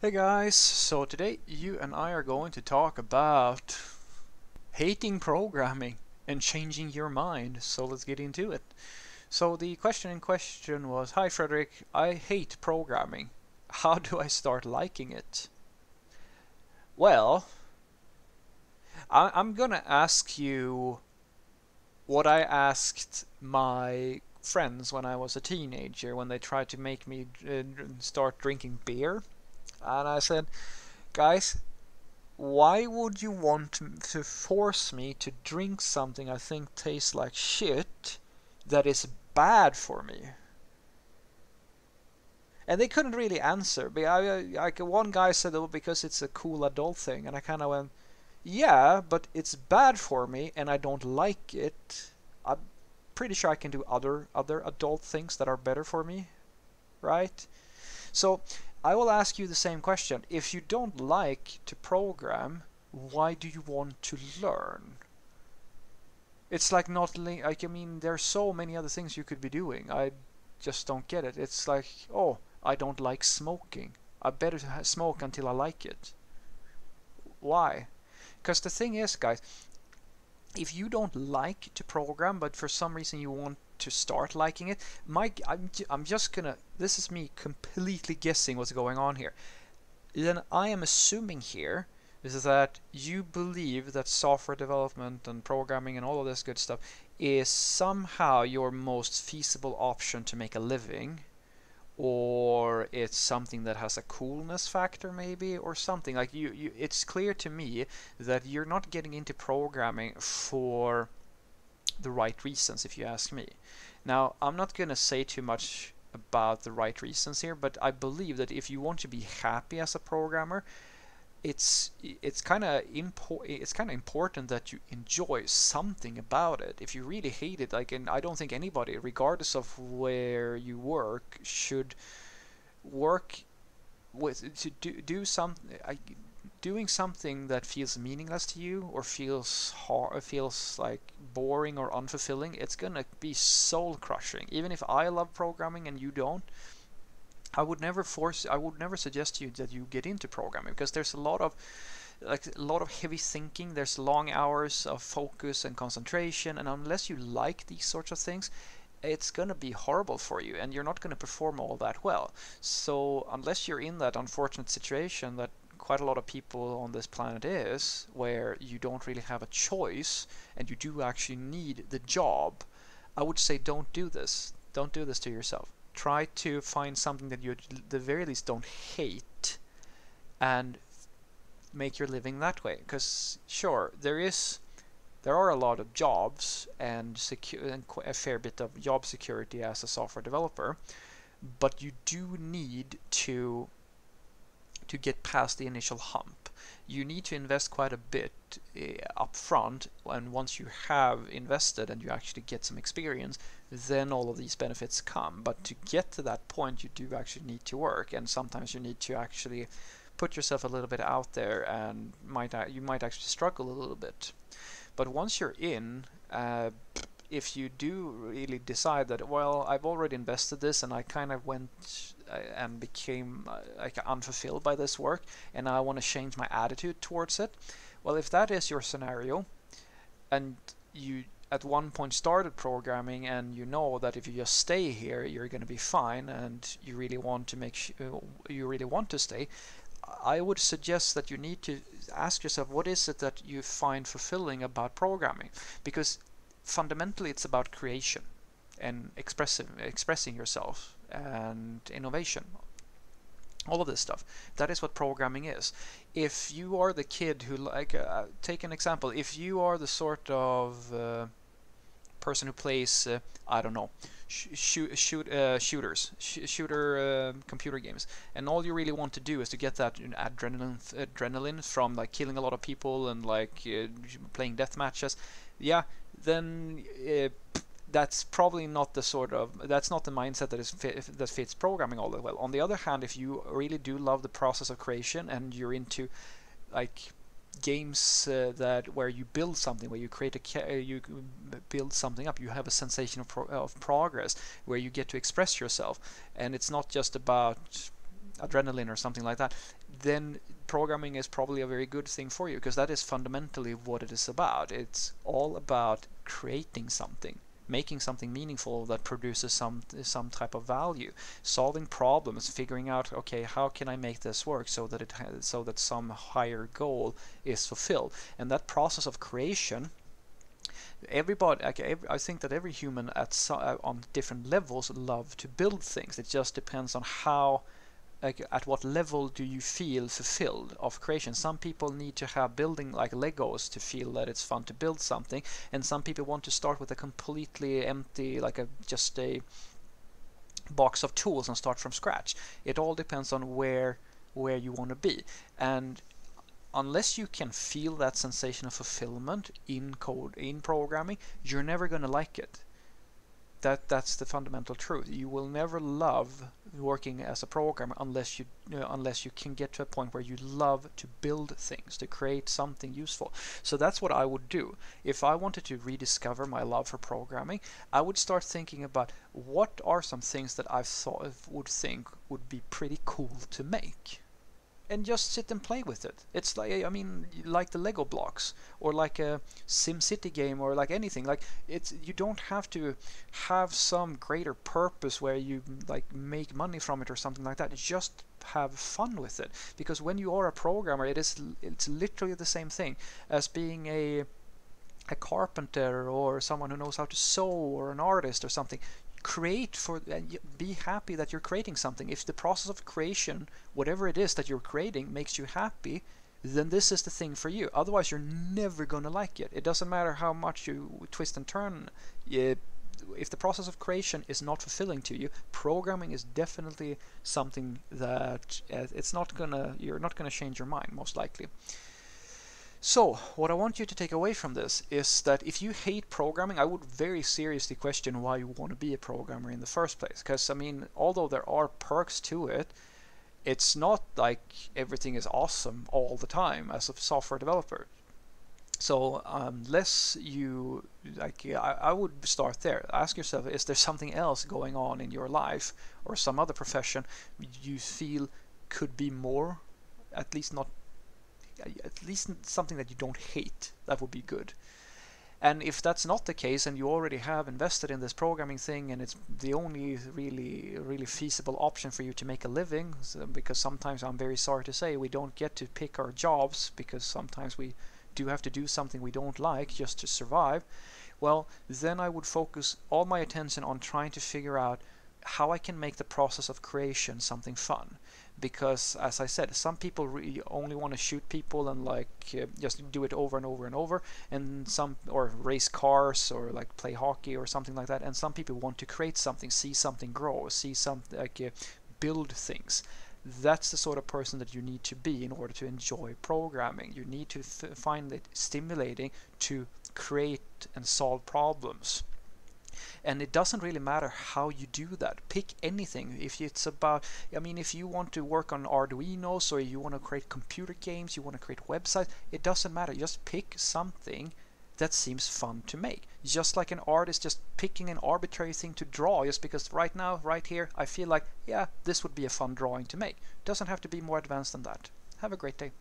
Hey guys, so today you and I are going to talk about hating programming and changing your mind. So let's get into it. So the question in question was, Hi Fredrik, I hate programming. How do I start liking it? Well, I I'm gonna ask you what I asked my friends when I was a teenager when they tried to make me uh, start drinking beer. And I said, guys, why would you want to force me to drink something I think tastes like shit that is bad for me? And they couldn't really answer. Like one guy said, "Oh, because it's a cool adult thing," and I kind of went, "Yeah, but it's bad for me, and I don't like it. I'm pretty sure I can do other other adult things that are better for me, right?" So I will ask you the same question. If you don't like to program, why do you want to learn? It's like not like I mean, there's so many other things you could be doing. I just don't get it. It's like, oh, I don't like smoking. I better smoke until I like it. Why? Because the thing is, guys, if you don't like to program, but for some reason you want to start liking it, Mike, I'm, I'm just gonna, this is me completely guessing what's going on here. Then I am assuming here is that you believe that software development and programming and all of this good stuff is somehow your most feasible option to make a living or it's something that has a coolness factor maybe or something like you, you it's clear to me that you're not getting into programming for the right reasons if you ask me now i'm not going to say too much about the right reasons here but i believe that if you want to be happy as a programmer it's it's kind of impo- it's kind of important that you enjoy something about it. If you really hate it, like, and I don't think anybody, regardless of where you work, should work with to do do some I, doing something that feels meaningless to you or feels hard, feels like boring or unfulfilling. It's gonna be soul crushing. Even if I love programming and you don't I would never force I would never suggest you that you get into programming because there's a lot of like a lot of heavy thinking there's long hours of focus and concentration and unless you like these sorts of things it's going to be horrible for you and you're not going to perform all that well so unless you're in that unfortunate situation that quite a lot of people on this planet is where you don't really have a choice and you do actually need the job. I would say don't do this. Don't do this to yourself. Try to find something that you at the very least don't hate and make your living that way. Because sure there is there are a lot of jobs and, secu- and a fair bit of job security as a software developer but you do need to to get past the initial hump you need to invest quite a bit uh, up front and once you have invested and you actually get some experience then all of these benefits come. But to get to that point, you do actually need to work, and sometimes you need to actually put yourself a little bit out there, and might you might actually struggle a little bit. But once you're in, uh, if you do really decide that, well, I've already invested this, and I kind of went and became uh, like unfulfilled by this work, and I want to change my attitude towards it. Well, if that is your scenario, and you at one point started programming and you know that if you just stay here you're going to be fine and you really want to make sh- uh, you really want to stay I would suggest that you need to ask yourself what is it that you find fulfilling about programming because fundamentally it's about creation and expressing expressing yourself and innovation. All of this stuff. That is what programming is. If you are the kid who like uh, take an example. If you are the sort of uh, person who plays uh, I don't know shoot shoot uh, shooters sh shooter uh, computer games and all you really want to do is to get that adrenaline adrenaline from like killing a lot of people and like uh, playing death matches yeah then uh, that's probably not the sort of that's not the mindset that is fit, that fits programming all that well. On the other hand if you really do love the process of creation and you're into like games uh, that where you build something, where you create a uh, you build something up, you have a sensation of, pro of progress, where you get to express yourself, and it's not just about adrenaline or something like that, then programming is probably a very good thing for you because that is fundamentally what it is about. It's all about creating something making something meaningful that produces some some type of value. Solving problems figuring out okay how can i make this work so that it so that some higher goal is fulfilled? And that process of creation everybody every, i think that every human at uh, on different levels love to build things. It just depends on how like at what level do you feel fulfilled of creation? Some people need to have building like legos to feel that it's fun to build something and some people want to start with a completely empty like a just a box of tools and start from scratch. It all depends on where where you want to be. And unless you can feel that sensation of fulfillment in code in programming you're never going to like it that that's the fundamental truth. You will never love working as a programmer unless you uh, unless you can get to a point where you love to build things, to create something useful. So that's what I would do. If I wanted to rediscover my love for programming, I would start thinking about what are some things that I thought would think would be pretty cool to make and just sit and play with it. It's like I mean, like the Lego blocks, or like a Sim City game, or like anything. Like it's you don't have to have some greater purpose where you like make money from it or something like that. Just have fun with it because when you are a programmer, it is it's literally the same thing as being a a carpenter or someone who knows how to sew or an artist or something create for and be happy that you're creating something. If the process of creation whatever it is that you're creating makes you happy then this is the thing for you. Otherwise you're never going to like it. It doesn't matter how much you twist and turn it, if the process of creation is not fulfilling to you programming is definitely something that uh, it's not gonna you're not gonna change your mind most likely so, what I want you to take away from this is that if you hate programming, I would very seriously question why you want to be a programmer in the first place. Because, I mean, although there are perks to it, it's not like everything is awesome all the time as a software developer. So, um, unless you, like, I, I would start there. Ask yourself, is there something else going on in your life or some other profession you feel could be more, at least not Uh, at least something that you don't hate. That would be good. And if that's not the case and you already have invested in this programming thing and it's the only really really feasible option for you to make a living so because sometimes I'm very sorry to say we don't get to pick our jobs because sometimes we do have to do something we don't like just to survive well then I would focus all my attention on trying to figure out how I can make the process of creation something fun because as I said some people really only want to shoot people and like uh, just do it over and over and over and some or race cars or like play hockey or something like that and some people want to create something see something grow see something like uh, build things. That's the sort of person that you need to be in order to enjoy programming. You need to find it stimulating to create and solve problems and it doesn't really matter how you do that. Pick anything. If it's about i mean if you want to work on arduinos or you want to create computer games you want to create websites it doesn't matter. Just pick something that seems fun to make. Just like an artist just picking an arbitrary thing to draw just because right now right here i feel like yeah this would be a fun drawing to make. Doesn't have to be more advanced than that. Have a great day